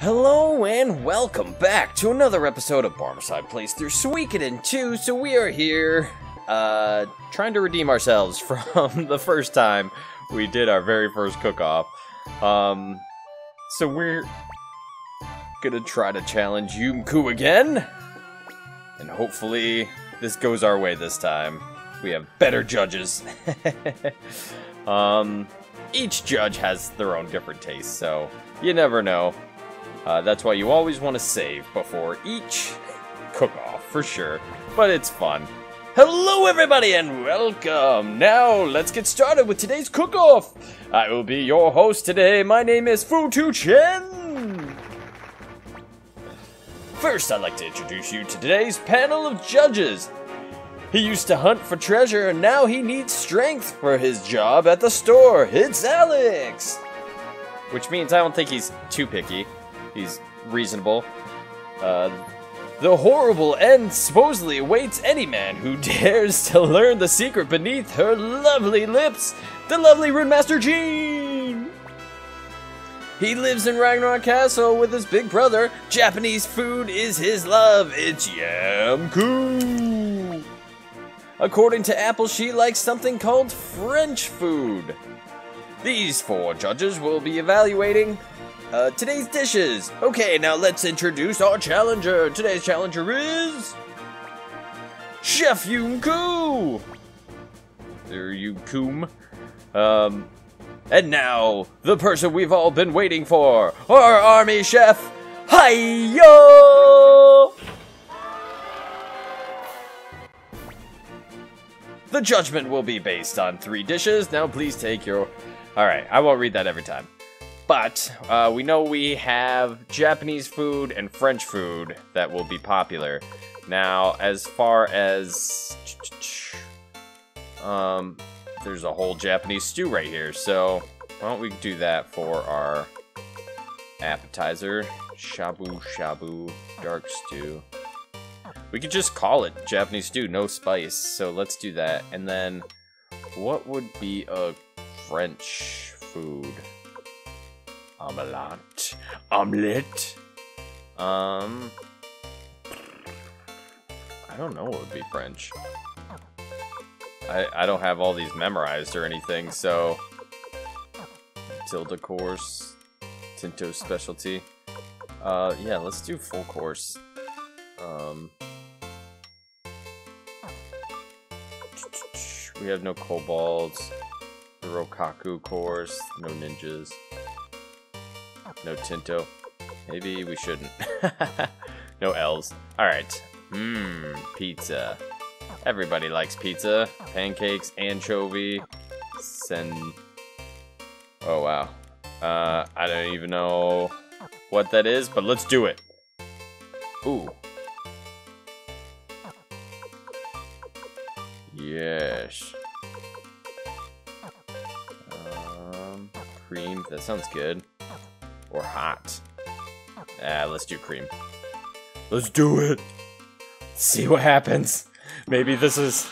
Hello and welcome back to another episode of Barmecide Plays through Suikoden 2. So we are here, uh, trying to redeem ourselves from the first time we did our very first cook-off. Um, so we're gonna try to challenge Yumku again, and hopefully this goes our way this time. We have better judges. um, each judge has their own different tastes, so you never know. Uh, that's why you always want to save before each cook-off, for sure. But it's fun. Hello, everybody, and welcome! Now, let's get started with today's cook-off! I will be your host today. My name is Futu Chen! First, I'd like to introduce you to today's panel of judges. He used to hunt for treasure, and now he needs strength for his job at the store. It's Alex! Which means I don't think he's too picky. He's reasonable. Uh, the horrible end supposedly awaits any man who dares to learn the secret beneath her lovely lips. The lovely Runemaster Jeane! He lives in Ragnarok Castle with his big brother. Japanese food is his love. It's Yamku. According to Apple, she likes something called French food. These four judges will be evaluating uh, today's dishes. Okay, now let's introduce our challenger. Today's challenger is Chef Yunku. There, Yunkum. Um, and now the person we've all been waiting for, our army chef, Hiyo. The judgment will be based on three dishes. Now, please take your. All right, I won't read that every time. But uh, we know we have Japanese food and French food that will be popular. Now, as far as um, there's a whole Japanese stew right here, so why don't we do that for our appetizer? Shabu shabu dark stew. We could just call it Japanese stew, no spice. So let's do that. And then, what would be a French food? Omelette. Omelette. Um. I don't know what would be French. I, I don't have all these memorized or anything, so... Tilda course. Tinto specialty. Uh, yeah, let's do full course. Um... We have no kobolds. The Rokaku course. No ninjas. No Tinto. Maybe we shouldn't. no L's. Alright. Mmm, pizza. Everybody likes pizza. Pancakes, anchovy, send... Oh, wow. Uh, I don't even know what that is, but let's do it. Ooh. Yes. Um, cream. That sounds good. Or hot. Ah, let's do cream. Let's do it! See what happens. Maybe this is...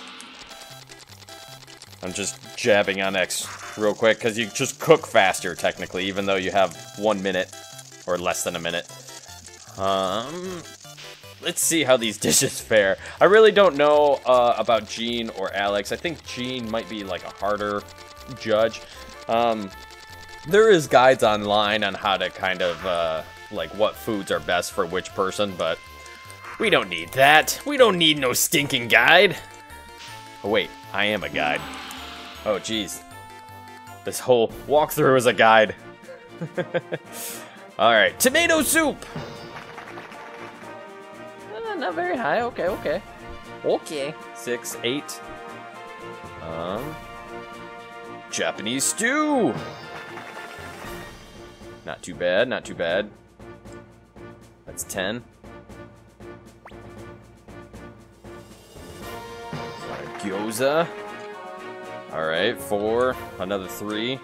I'm just jabbing on X real quick, because you just cook faster, technically, even though you have one minute, or less than a minute. Um, let's see how these dishes fare. I really don't know uh, about Jeane or Alex. I think Jeane might be like a harder judge. Um, there is guides online on how to kind of, uh, like, what foods are best for which person, but we don't need that. We don't need no stinking guide. Oh, wait, I am a guide. Oh, jeez. This whole walkthrough is a guide. Alright, tomato soup! Uh, not very high, okay, okay. Okay. Six, eight. Um, Japanese stew! Not too bad, not too bad. That's 10. Gyoza. Alright, four. Another three.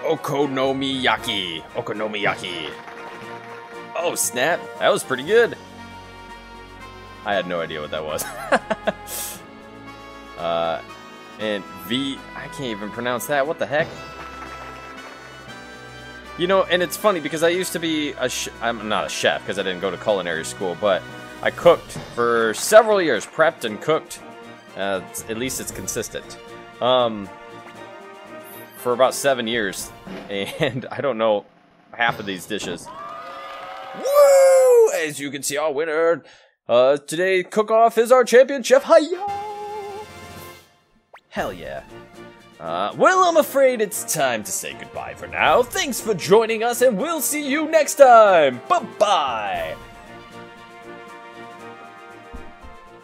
Okonomiyaki. Okonomiyaki. Oh, snap. That was pretty good. I had no idea what that was. uh, and V. I can't even pronounce that. What the heck? You know, and it's funny because I used to be a. I'm not a chef because I didn't go to culinary school, but I cooked for several years, prepped and cooked. Uh, at least it's consistent. Um, for about seven years, and I don't know half of these dishes. Woo! As you can see, our winner uh, today cook-off is our champion chef. Hai Yo! Hell yeah. Uh, well, I'm afraid it's time to say goodbye for now. Thanks for joining us, and we'll see you next time. Bye-bye.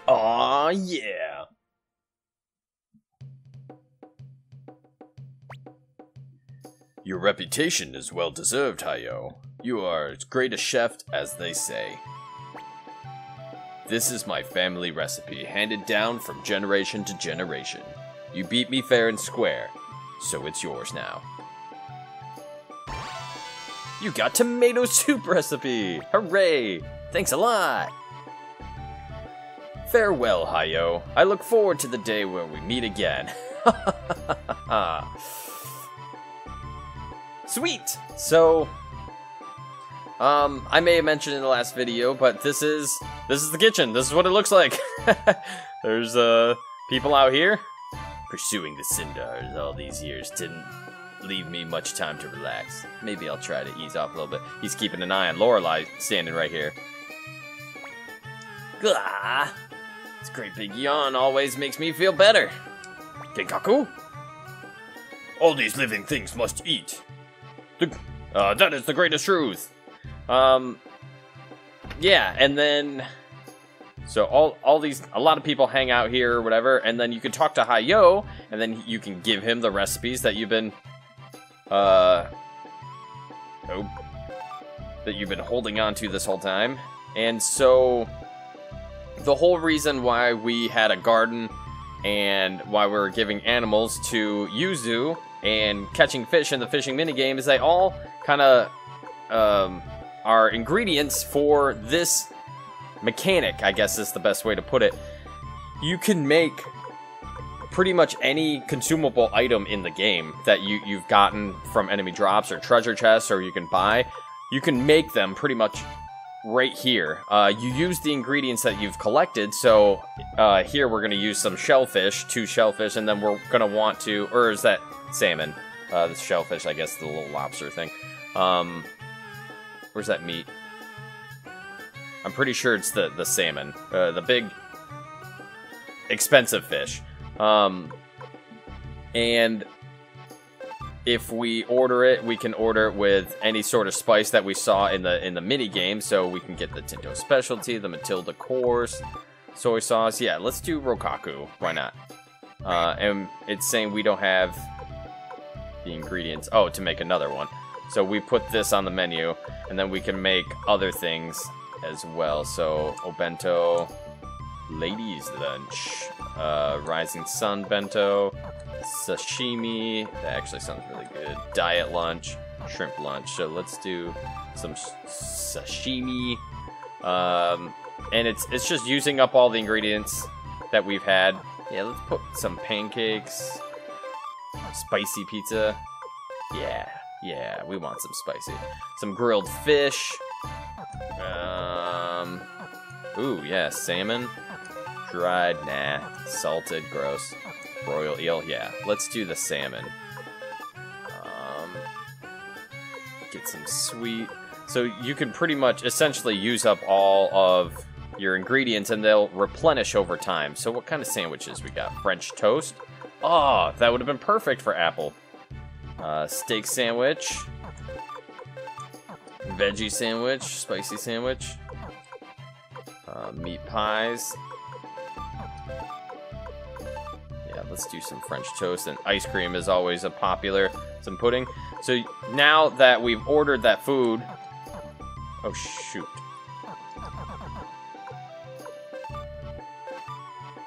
Aw, yeah. Your reputation is well deserved, Hai Yo. You are as great a chef as they say. This is my family recipe, handed down from generation to generation. You beat me fair and square, so it's yours now. You got tomato soup recipe! Hooray! Thanks a lot! Farewell, Hai Yo. I look forward to the day where we meet again. Sweet! So, um, I may have mentioned in the last video, but this is this is the kitchen. This is what it looks like. There's uh people out here pursuing the Sindars all these years didn't leave me much time to relax. Maybe I'll try to ease off a little bit. He's keeping an eye on Lorelei standing right here. Gah! This great big yawn always makes me feel better. Genkaku? All these living things must eat. The, uh, that is the greatest truth. Um, yeah, and then so all all these a lot of people hang out here or whatever, and then you can talk to Hai Yo, and then you can give him the recipes that you've been uh oh, that you've been holding on to this whole time. And so the whole reason why we had a garden and why we are giving animals to Yuzu and catching fish in the fishing minigame is they all kind of um, are ingredients for this mechanic, I guess is the best way to put it. You can make pretty much any consumable item in the game that you, you've gotten from enemy drops or treasure chests or you can buy. You can make them pretty much right here. Uh, you use the ingredients that you've collected, so uh, here we're going to use some shellfish, two shellfish, and then we're going to want to, or is that salmon? Uh, the shellfish, I guess, the little lobster thing. Um, where's that meat? I'm pretty sure it's the, the salmon. Uh, the big, expensive fish. Um, and if we order it, we can order it with any sort of spice that we saw in the in the mini game. So we can get the Tinto Specialty, the Matilda course, soy sauce. Yeah, let's do Rokaku. Why not? Uh, and it's saying we don't have the ingredients. Oh, to make another one. So we put this on the menu, and then we can make other things as well. So Obento, Ladies Lunch, uh, Rising Sun Bento, Sashimi, that actually sounds really good, Diet Lunch, Shrimp Lunch. So let's do some sashimi. Um, and it's, it's just using up all the ingredients that we've had. Yeah, let's put some pancakes, spicy pizza. Yeah, yeah, we want some spicy. Some grilled fish, um. Ooh, yeah, salmon. Dried, nah. Salted, gross. Royal eel, yeah. Let's do the salmon. Um. Get some sweet. So you can pretty much essentially use up all of your ingredients and they'll replenish over time. So what kind of sandwiches we got? French toast? Oh, that would have been perfect for Apple. Uh, steak sandwich. Veggie sandwich, spicy sandwich. Uh, meat pies. Yeah, let's do some French toast. And ice cream is always a popular. Some pudding. So now that we've ordered that food... Oh, shoot.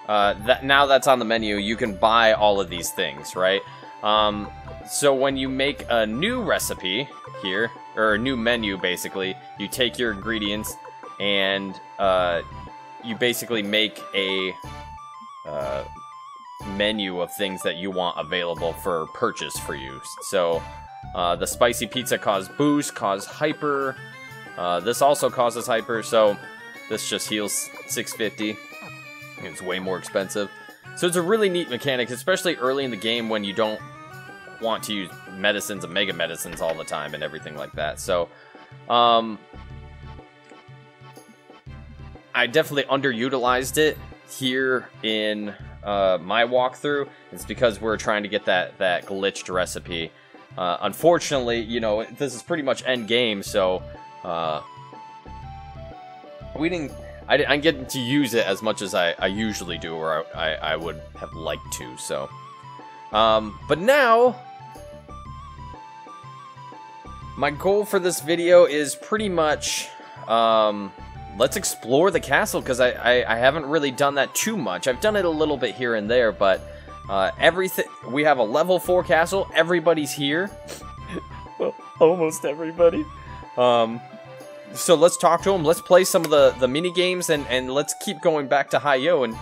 Uh, that now that's on the menu, you can buy all of these things, right? Um, so when you make a new recipe here, or a new menu basically, you take your ingredients and uh, you basically make a uh, menu of things that you want available for purchase for you. So, uh, the spicy pizza causes boost, cause hyper. Uh, this also causes hyper, so this just heals 650. It's way more expensive. So it's a really neat mechanic, especially early in the game when you don't want to use medicines and mega medicines all the time and everything like that. So, um, I definitely underutilized it here in uh, my walkthrough. It's because we're trying to get that that glitched recipe. Uh, unfortunately, you know, this is pretty much end game, so uh, we didn't. I, I'm getting to use it as much as I, I usually do, or I, I would have liked to. So, um, but now my goal for this video is pretty much um, let's explore the castle because I, I, I, haven't really done that too much. I've done it a little bit here and there, but uh, everything we have a level four castle. Everybody's here. well, almost everybody. Um, so let's talk to them. Let's play some of the the mini games and and let's keep going back to Hai Yo and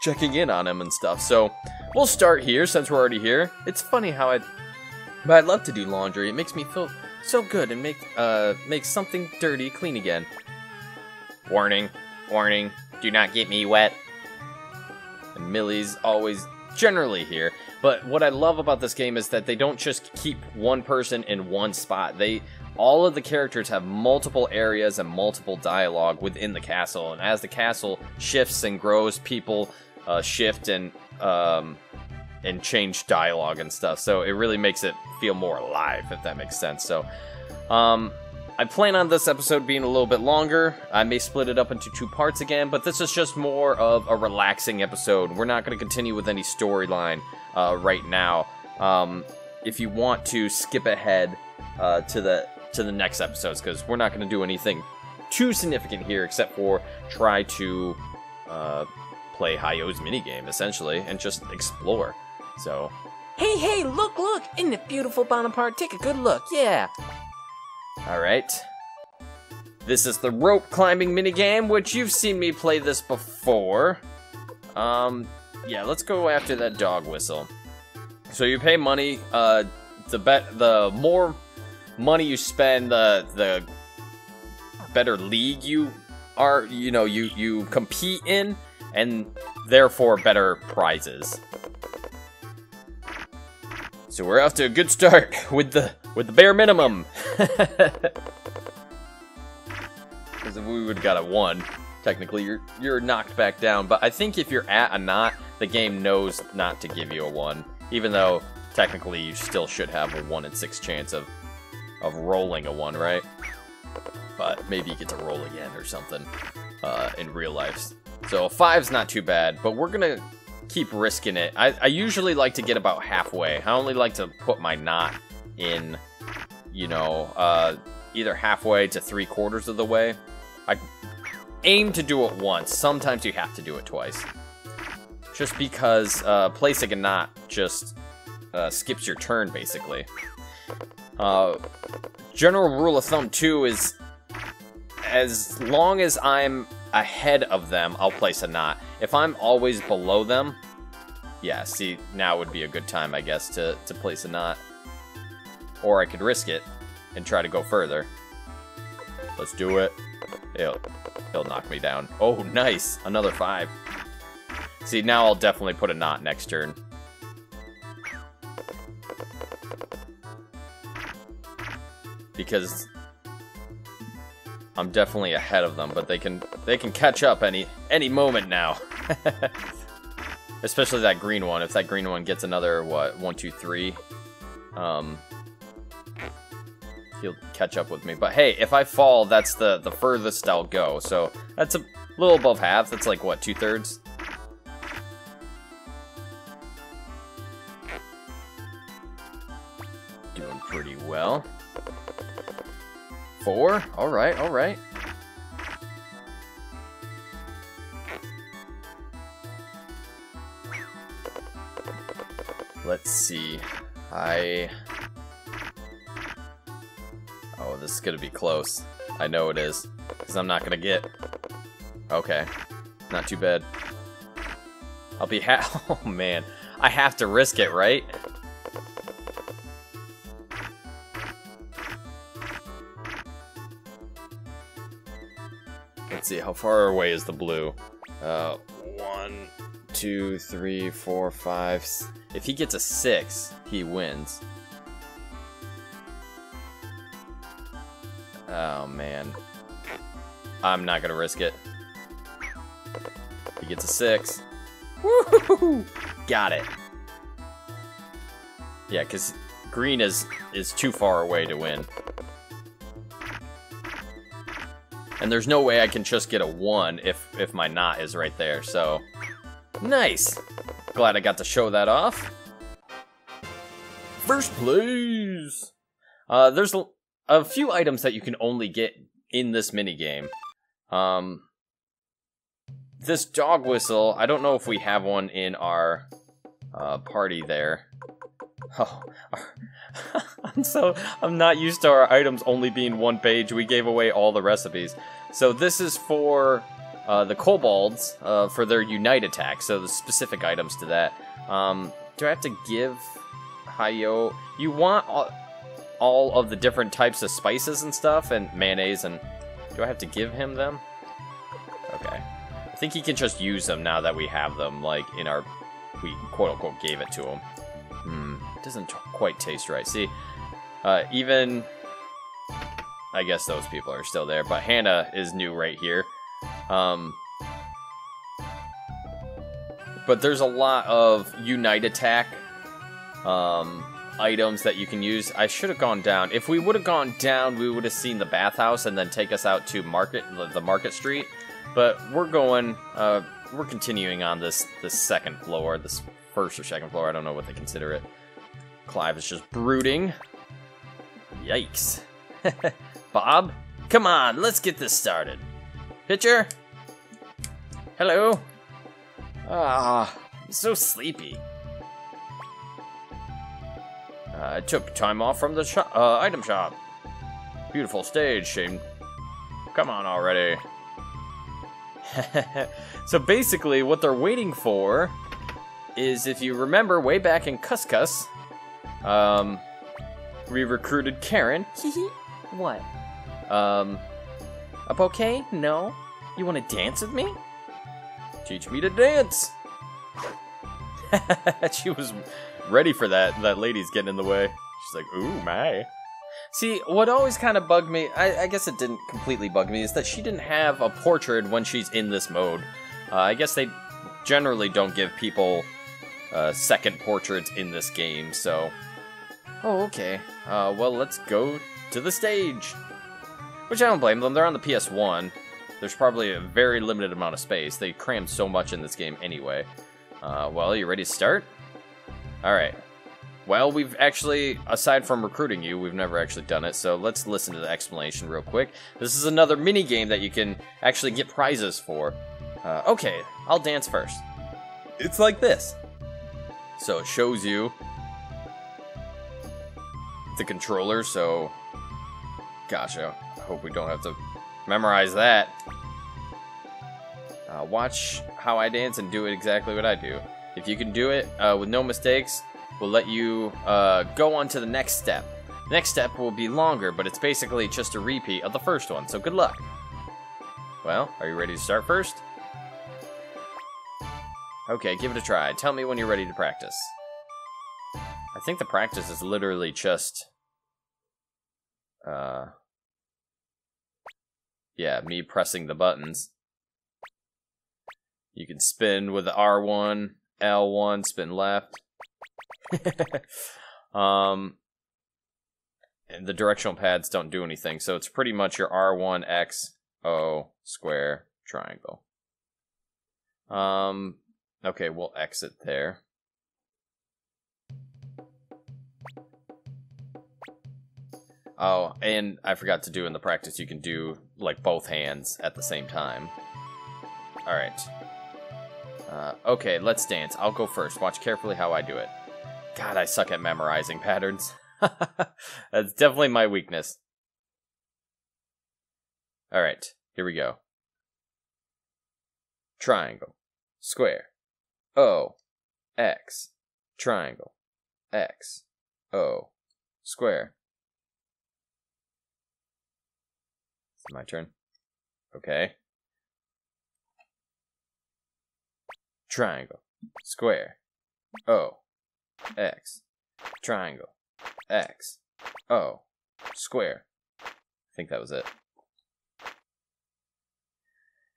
checking in on him and stuff. So we'll start here since we're already here. It's funny how I, but I love to do laundry. It makes me feel so good and make uh make something dirty clean again. Warning, warning, do not get me wet. And Millie's always generally here. But what I love about this game is that they don't just keep one person in one spot. They all of the characters have multiple areas and multiple dialogue within the castle, and as the castle shifts and grows, people uh, shift and um, and change dialogue and stuff. So it really makes it feel more alive, if that makes sense. So um, I plan on this episode being a little bit longer. I may split it up into two parts again, but this is just more of a relaxing episode. We're not going to continue with any storyline uh, right now. Um, if you want to skip ahead uh, to the to the next episodes, because we're not going to do anything too significant here, except for try to uh, play Hai Yo's minigame, essentially, and just explore. So... Hey, hey, look, look! Isn't it beautiful, Bonaparte? Take a good look, yeah! Alright. This is the rope climbing minigame, which you've seen me play this before. Um, yeah, let's go after that dog whistle. So you pay money, uh, the bet the more money you spend, the the better league you are, you know, you you compete in, and therefore better prizes. So we're off to a good start with the with the bare minimum. Because if we would got a one, technically you're you're knocked back down. But I think if you're at a knot, the game knows not to give you a one, even though technically you still should have a one in six chance of of rolling a one, right? But maybe you get to roll again or something uh, in real life. So five's not too bad, but we're gonna keep risking it. I, I usually like to get about halfway. I only like to put my knot in, you know, uh, either halfway to three quarters of the way. I aim to do it once. Sometimes you have to do it twice. Just because uh, placing a knot just uh, skips your turn, basically. Uh, general rule of thumb, too, is as long as I'm ahead of them, I'll place a knot. If I'm always below them, yeah, see, now would be a good time, I guess, to, to place a knot. Or I could risk it and try to go further. Let's do it. He'll, he'll knock me down. Oh, nice. Another five. See, now I'll definitely put a knot next turn. Because I'm definitely ahead of them, but they can they can catch up any any moment now. Especially that green one. If that green one gets another what one, two, three, um, he'll catch up with me. But hey, if I fall, that's the the furthest I'll go. So that's a little above half. That's like what two thirds. Doing pretty well. Four? Alright, alright. Let's see. I... This is gonna be close. I know it is. Because I'm not gonna get... Okay. Not too bad. I'll be ha- Oh, man. I have to risk it, right? Let's see, how far away is the blue? Uh, one, two, three, four, five. If he gets a six, he wins. Man. I'm not gonna risk it. He gets a six. Woohoo! Got it. Yeah, because green is is too far away to win. And there's no way I can just get a one if if my knot is right there. So nice. Glad I got to show that off. First place. Uh, there's a, few items that you can only get in this mini game. Um, this dog whistle, I don't know if we have one in our uh, party there. Oh, I'm so I'm not used to our items only being one page. We gave away all the recipes. So this is for uh, the kobolds uh, for their unite attack. So the specific items to that. Um, do I have to give Hai Yo? You want all, of the different types of spices and stuff and mayonnaise and do I have to give him them? Okay. I think he can just use them now that we have them, like, in our... We, quote-unquote, gave it to him. Hmm. Doesn't quite taste right. See, uh, even... I guess those people are still there, but Hannah is new right here. Um... But there's a lot of Unite Attack um, items that you can use. I should have gone down. If we would have gone down, we would have seen the bathhouse and then take us out to market, the market street. But we're going, uh, we're continuing on this this second floor, this first or second floor. I don't know what they consider it. Clive is just brooding. Yikes. Bob, come on, let's get this started. Pitcher? Hello? Ah, I'm so sleepy. Uh, I took time off from the shop, uh, item shop. Beautiful stage, Shane. Come on already. so basically, what they're waiting for is, if you remember, way back in Kuskus, um, we recruited Karen. what? Um, a bouquet? No. You want to dance with me? Teach me to dance. she was ready for that. That lady's getting in the way. She's like, ooh, my. See, what always kind of bugged me, I, I, guess it didn't completely bug me, is that she didn't have a portrait when she's in this mode. Uh, I guess they generally don't give people uh, second portraits in this game, so... Oh, okay. Uh, well, let's go to the stage. Which I don't blame them, they're on the PS1. There's probably a very limited amount of space. They crammed so much in this game anyway. Uh, well, you ready to start? Alright. Well, we've actually, aside from recruiting you, we've never actually done it, so let's listen to the explanation real quick. This is another mini game that you can actually get prizes for. Uh, okay, I'll dance first. It's like this. So it shows you the controller, so... Gosh, I hope we don't have to memorize that. Uh, watch how I dance and do it exactly what I do. If you can do it uh, with no mistakes, we'll let you uh, go on to the next step. The next step will be longer, but it's basically just a repeat of the first one, so good luck. Well, are you ready to start first? Okay, give it a try. Tell me when you're ready to practice. I think the practice is literally just... Uh... Yeah, me pressing the buttons. You can spin with the R1, L1, spin left. um, and the directional pads don't do anything, so it's pretty much your R1, X, O, square, triangle. Um, okay, we'll exit there. Oh, and I forgot to do in the practice, you can do, like, both hands at the same time. Alright. Uh, okay, let's dance. I'll go first. Watch carefully how I do it. God, I suck at memorizing patterns. That's definitely my weakness. Alright, here we go. Triangle. Square. O, X, triangle, X, O, square. It's my turn. Okay. Triangle, square, O, X, triangle, X, O, square. I think that was it.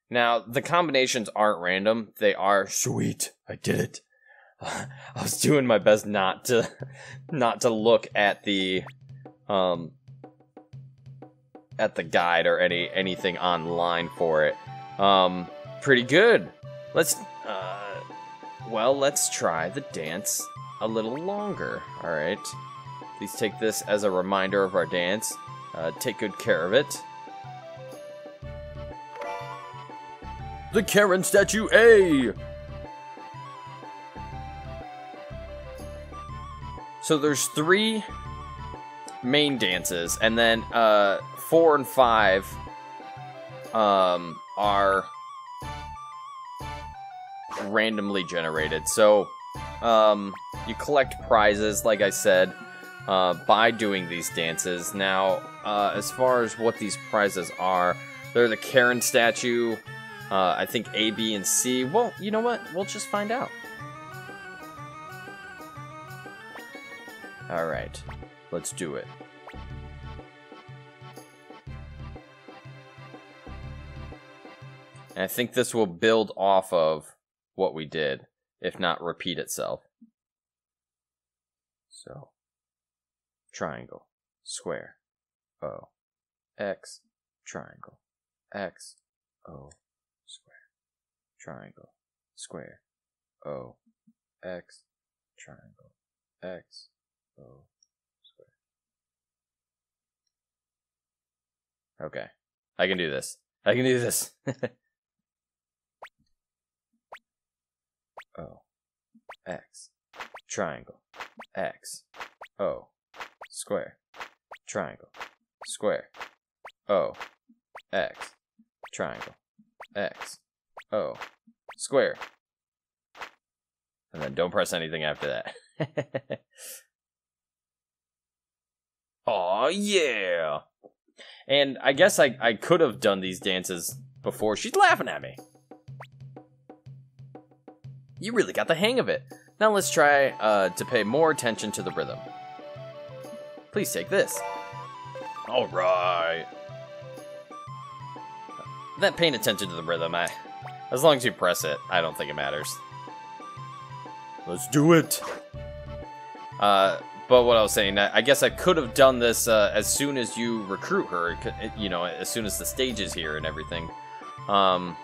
Now, the combinations aren't random. They are sweet. I did it. I was doing my best not to not to look at the um at the guide or any anything online for it. Um pretty good. Let's uh well, let's try the dance a little longer. All right. Please take this as a reminder of our dance. Uh, take good care of it. The Karen statue A! So there's three main dances, and then uh, four and five um, are randomly generated. So um, you collect prizes, like I said, uh, by doing these dances. Now, uh, as far as what these prizes are, they're the Karen statue, uh, I think A, B, and C. Well, you know what? We'll just find out. Alright, let's do it. And I think this will build off of what we did, if not repeat itself. So, triangle, square, O, X, triangle, X, O, square, triangle, square, O, X, triangle, X, O, square. Okay. I can do this. I can do this. o, X, triangle, X, O, square, triangle, square, O, X, triangle, X, O, square. And then don't press anything after that. oh yeah. And I guess I, I could have done these dances before. She's laughing at me. You really got the hang of it. Now let's try uh, to pay more attention to the rhythm. Please take this. Alright. That paying attention to the rhythm, I as long as you press it, I don't think it matters. Let's do it! Uh, but what I was saying, I guess I could have done this uh, as soon as you recruit her, you know, as soon as the stage is here and everything. Um,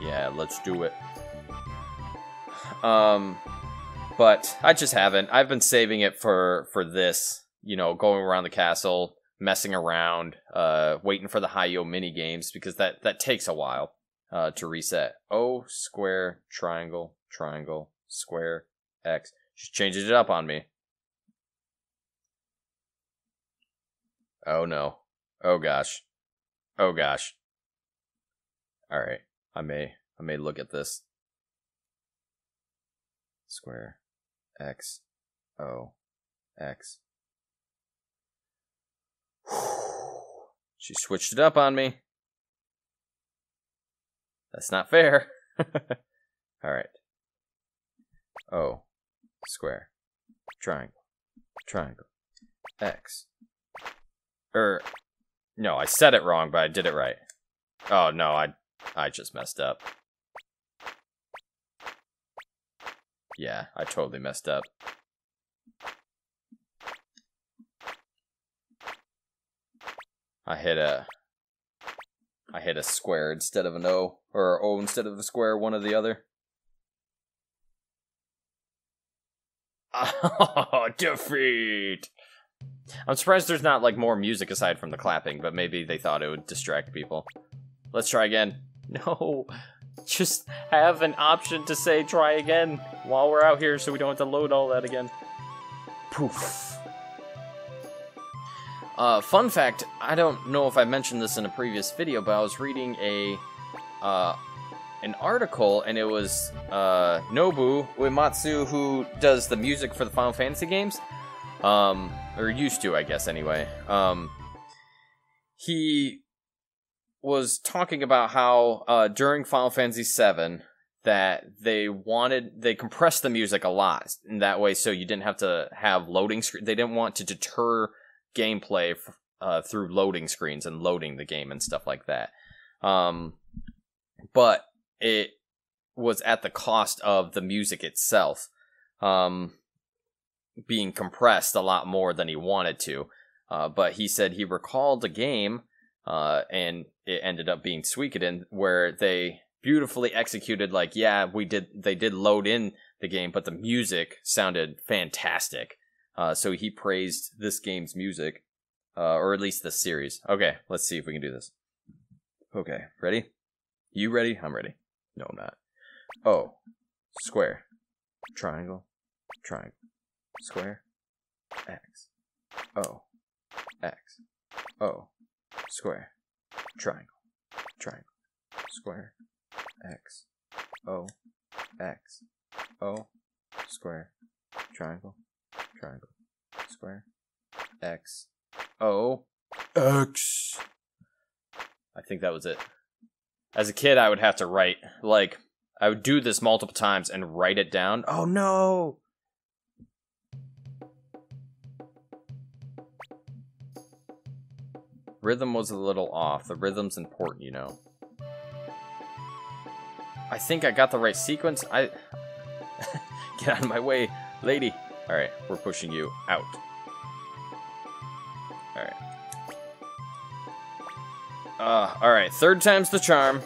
yeah, let's do it. Um, but I just haven't. I've been saving it for for this, you know, going around the castle, messing around, uh, waiting for the Hai Yo mini games because that that takes a while uh, to reset. O square triangle triangle square X. She's changing it up on me. Oh no. Oh gosh. Oh gosh. All right. I may I may look at this. Square X O X. she switched it up on me. That's not fair. Alright. O. Square. Triangle. Triangle. X. Er. No, I said it wrong, but I did it right. Oh, no, I, I just messed up. Yeah, I totally messed up. I hit a I hit a square instead of an O, or O instead of a square, one or the other. Defeat! I'm surprised there's not like more music aside from the clapping, but maybe they thought it would distract people. Let's try again. No, just have an option to say try again while we're out here so we don't have to load all that again. Poof. Uh, fun fact, I don't know if I mentioned this in a previous video, but I was reading a, uh, an article, and it was uh, Nobu Uematsu who does the music for the Final Fantasy games, um, or used to, I guess, anyway. Um, he was talking about how uh, during Final Fantasy VII that they wanted they compressed the music a lot in that way, so you didn't have to have loading screen. They didn't want to deter gameplay uh, through loading screens and loading the game and stuff like that. Um, but it was at the cost of the music itself um, being compressed a lot more than he wanted to. Uh, but he said he recalled a game, uh, and it ended up being Suikoden, where they beautifully executed. Like, yeah, we did. They did load in the game, but the music sounded fantastic. Uh, so he praised this game's music, uh, or at least the series. Okay, let's see if we can do this. Okay, ready? You ready? I'm ready. No, I'm not. O, square, triangle, triangle, square, X, O, X, O, square, triangle, triangle, square, X, O, X, O, square, triangle, triangle, square, X, O, X. I think that was it. As a kid, I would have to write, like, I would do this multiple times and write it down. Oh no! Rhythm was a little off. The rhythm's important, you know. I think I got the right sequence. I... Get out of my way, lady. Alright, we're pushing you out. Alright. Uh, alright, third time's the charm.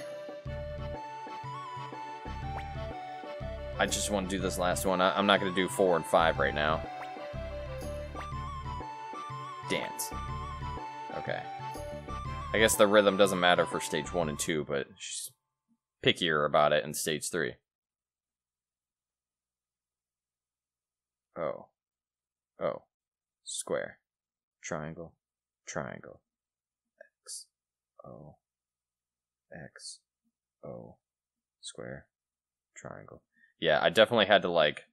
I just want to do this last one. I am not going to do four and five right now. Dance. Okay. I guess the rhythm doesn't matter for stage one and two, but she's pickier about it in stage three. Oh. Oh. Square. Triangle. Triangle. X. O. X. O. Square. Triangle. Yeah, I definitely had to like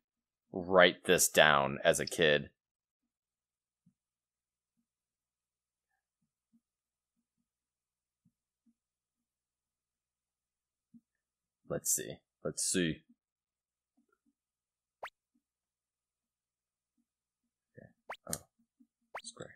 write this down as a kid. Let's see. Let's see. Okay. Oh. Square.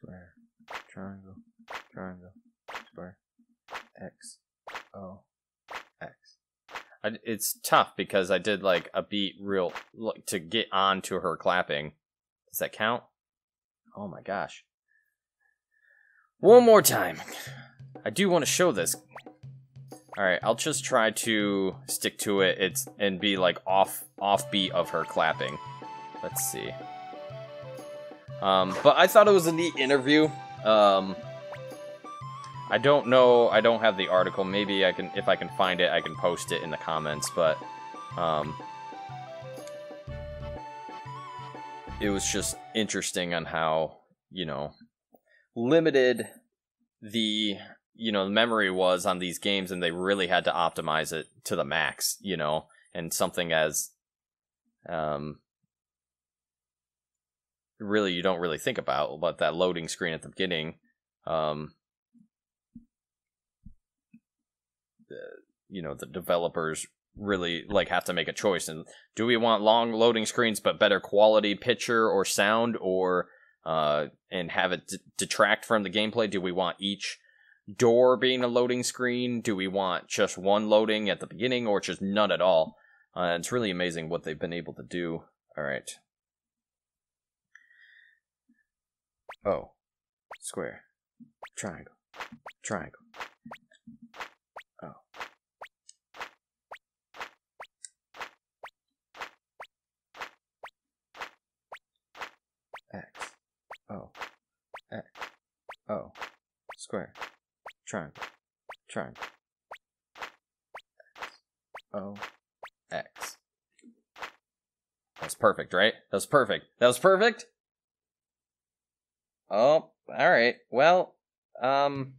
Square. Triangle. Triangle. Square. X. O. X. I, it's tough because I did like a beat real like, to get on to her clapping. Does that count? Oh my gosh. One more time. I do want to show this. All right, I'll just try to stick to it. It's and be like off off beat of her clapping. Let's see. Um, but I thought it was a neat interview. Um, I don't know. I don't have the article. Maybe I can, if I can find it, I can post it in the comments. But um, it was just interesting on how you know limited the you know the memory was on these games, and they really had to optimize it to the max. You know, and something as um really you don't really think about but that loading screen at the beginning um the, you know the developers really like have to make a choice and do we want long loading screens but better quality picture or sound or uh and have it d- detract from the gameplay? Do we want each door being a loading screen? Do we want just one loading at the beginning or just none at all? Uh, it's really amazing what they've been able to do. All right. Oh. Square, triangle, triangle. Oh. Square. Triangle. Triangle. O X. That's perfect, right? That was perfect. That was perfect? Oh, alright. Well, um.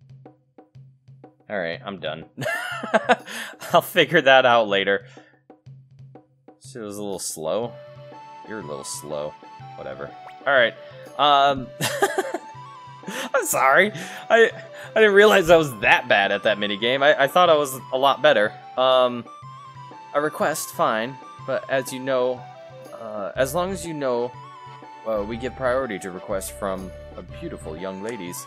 Alright, I'm done. I'll figure that out later. She was a little slow. You're a little slow. Whatever. Alright. Um. I'm sorry. I I didn't realize I was that bad at that mini game. I, I thought I was a lot better. Um, a request, fine, but as you know, uh, as long as you know, uh, we give priority to requests from beautiful young ladies.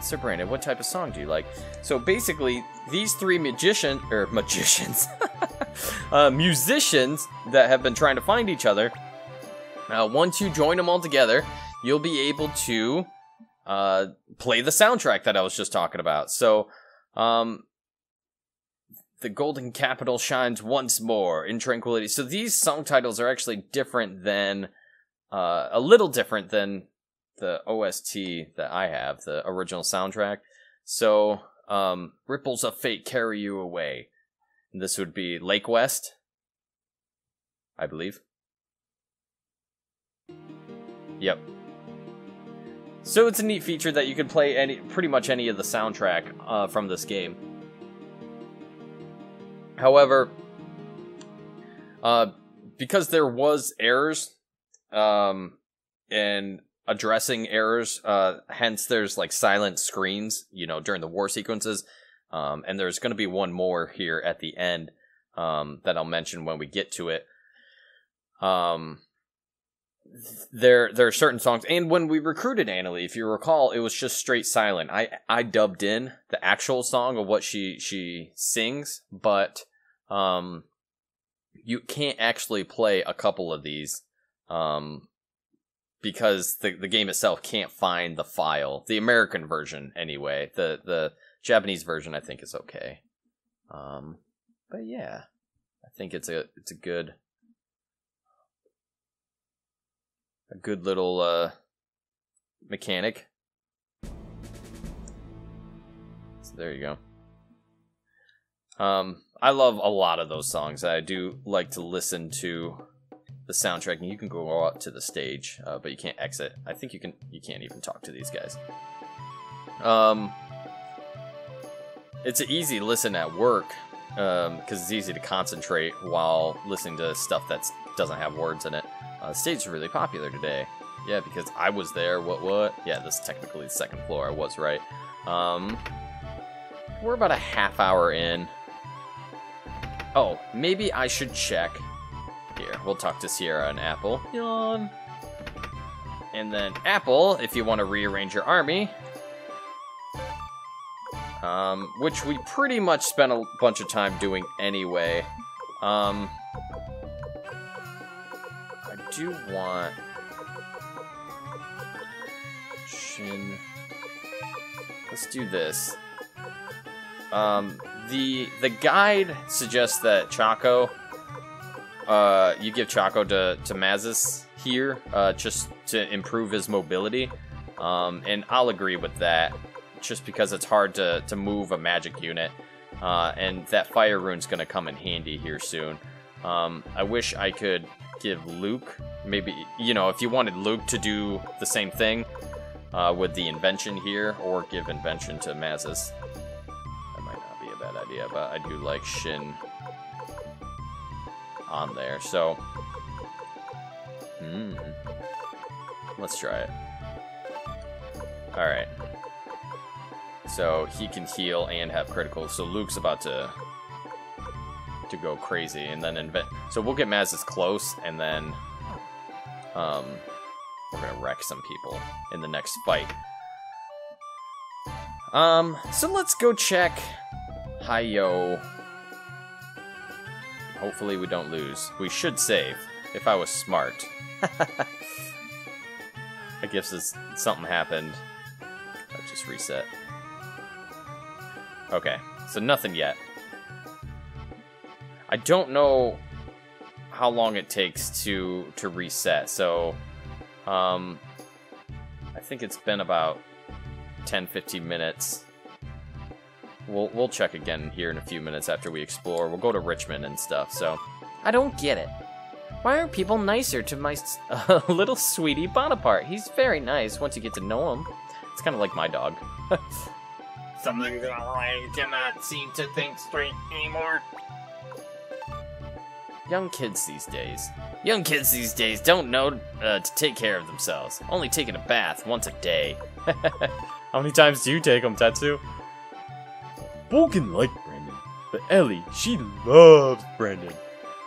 Sir Brandon, what type of song do you like? So basically, these three magician or magicians, uh, musicians that have been trying to find each other. Uh, once you join them all together, you'll be able to uh, play the soundtrack that I was just talking about. So, um, the Golden Capital shines once more in tranquility. So these song titles are actually different than, uh, a little different than the OST that I have, the original soundtrack. So, um, Ripples of Fate carry you away. This would be Lake West, I believe. Yep. So it's a neat feature that you can play any, pretty much any of the soundtrack uh, from this game. However, uh, because there was errors, um, and addressing errors, uh, hence there's like silent screens, you know, during the war sequences, um, and there's going to be one more here at the end, um, that I'll mention when we get to it. Um, there there are certain songs and when we recruited Annallee, if you recall, it was just straight silent. I I dubbed in the actual song of what she she sings, but um you can't actually play a couple of these um because the the game itself can't find the file. The American version anyway. The the Japanese version I think is okay. Um but yeah. I think it's a it's a good a good little uh, mechanic. So there you go. Um, I love a lot of those songs. I do like to listen to the soundtrack, and you can go out to the stage, uh, but you can't exit. I think you can. You can't even talk to these guys. Um, it's an easy listen at work because um, it's easy to concentrate while listening to stuff that doesn't have words in it. Uh, the stage is really popular today. Yeah, because I was there. What, what? Yeah, this is technically the second floor. I was right. Um, we're about a half hour in. Oh, maybe I should check. Here, we'll talk to Sierra and Apple. Yawn. And then Apple, if you want to rearrange your army. Um, which we pretty much spent a bunch of time doing anyway. Um, do want Shin. Let's do this. Um, the the guide suggests that Chaco, uh, you give Chaco to to Mazus here, uh, just to improve his mobility. Um, and I'll agree with that, just because it's hard to to move a magic unit, uh, and that fire rune's gonna come in handy here soon. Um, I wish I could give Luc, maybe, you know, if you wanted Luc to do the same thing uh, with the invention here, or give invention to Mazus. That might not be a bad idea, but I do like Shin on there, so... Hmm. Let's try it. Alright. So he can heal and have critical, so Luc's about to to go crazy and then invent. So we'll get Mazus close and then um, we're gonna wreck some people in the next fight. Um, so let's go check Hai Yo. Hopefully we don't lose. We should save, if I was smart. I guess this, something happened. I just reset. Okay, so nothing yet. I don't know how long it takes to to reset. So, um, I think it's been about 10, 15 minutes. We'll we'll check again here in a few minutes after we explore. We'll go to Richmond and stuff. So, I don't get it. Why aren't people nicer to my uh, little sweetie Bonaparte? He's very nice once you get to know him. It's kind of like my dog. Something's I cannot seem to think straight anymore. Young kids these days. Young kids these days don't know uh, to take care of themselves. Only taking a bath once a day. How many times do you take them, Tetsu? Vulcan like Brandon, but Ellie, she loves Brandon.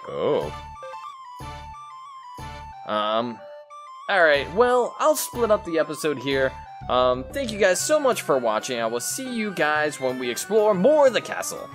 Oh. Um. Alright, well, I'll split up the episode here. Um, thank you guys so much for watching. I will see you guys when we explore more of the castle.